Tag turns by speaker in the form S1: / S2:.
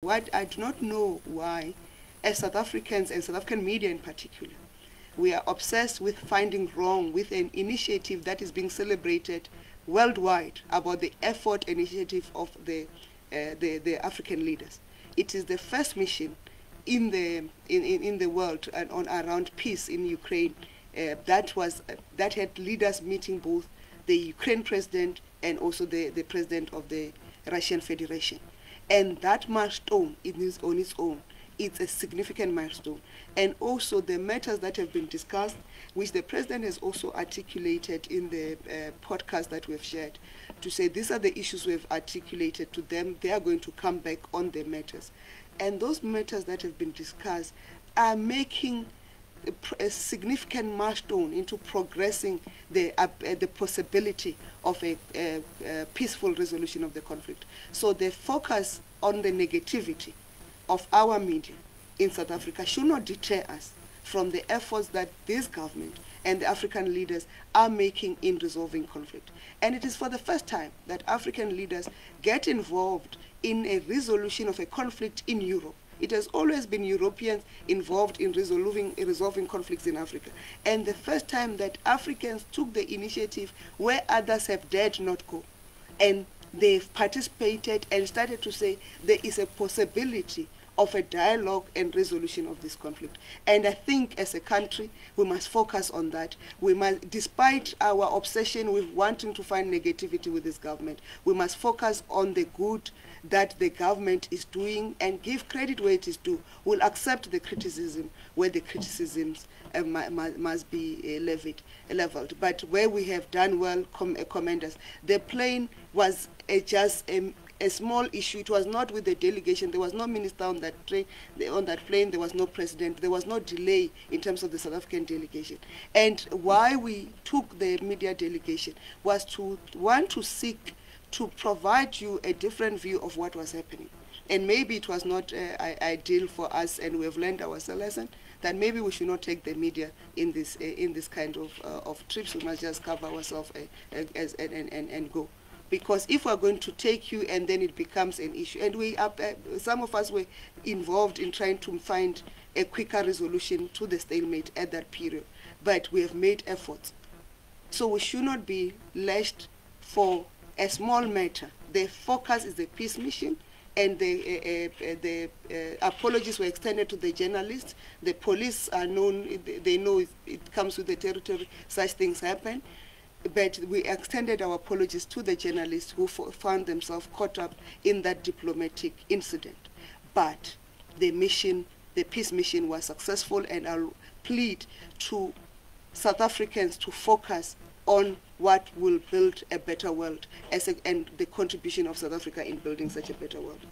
S1: What I do not know why, as South Africans and South African media in particular, we are obsessed with finding wrong with an initiative that is being celebrated worldwide about the effort initiative of the, uh, the, the, African leaders. It is the first mission in the, in, in, the world and on around peace in Ukraine uh, that, was, uh, that had leaders meeting both the Ukraine president and also the, the president of the Russian Federation. And that milestone is on its own it's a significant milestone. And also the matters that have been discussed, which the President has also articulated in the uh, podcast that we've shared, to say these are the issues we've articulated to them. They are going to come back on the matters. And those matters that have been discussed are making a, significant milestone into progressing the, uh, the possibility of a, a, a peaceful resolution of the conflict. So the focus on the negativity of our media in South Africa should not deter us from the efforts that this government and the African leaders are making in resolving conflict. And it is for the first time that African leaders get involved in a resolution of a conflict in Europe. It has always been Europeans involved in resolving, resolving conflicts in Africa. And the first time that Africans took the initiative where others have dared not go. And they've participated and started to say there is a possibility of a dialogue and resolution of this conflict. And I think as a country, we must focus on that. We must, despite our obsession with wanting to find negativity with this government, we must focus on the good that the government is doing and give credit where it is due. We'll accept the criticism where the criticisms uh, must be uh, levied, leveled. But where we have done well, com uh, commend us. The plane was uh, just a, a small issue. It was not with the delegation. There was no minister on that train, on that plane. There was no president. There was no delay in terms of the South African delegation. And why we took the media delegation was to want to seek to provide you a different view of what was happening. And maybe it was not uh, ideal for us, and we have learned our lesson that maybe we should not take the media in this uh, in this kind of uh, of trips. We must just cover ourselves uh, and, and, and go because if we're going to take you and then it becomes an issue. And we are, uh, some of us were involved in trying to find a quicker resolution to the stalemate at that period. But we have made efforts. So we should not be lashed for a small matter. The focus is the peace mission and the, uh, uh, the uh, apologies were extended to the journalists. The police are known, they know it comes with the territory, such things happen but we extended our apologies to the journalists who found themselves caught up in that diplomatic incident. But the mission, the peace mission was successful and I'll plead to South Africans to focus on what will build a better world as a, and the contribution of South Africa in building such a better world.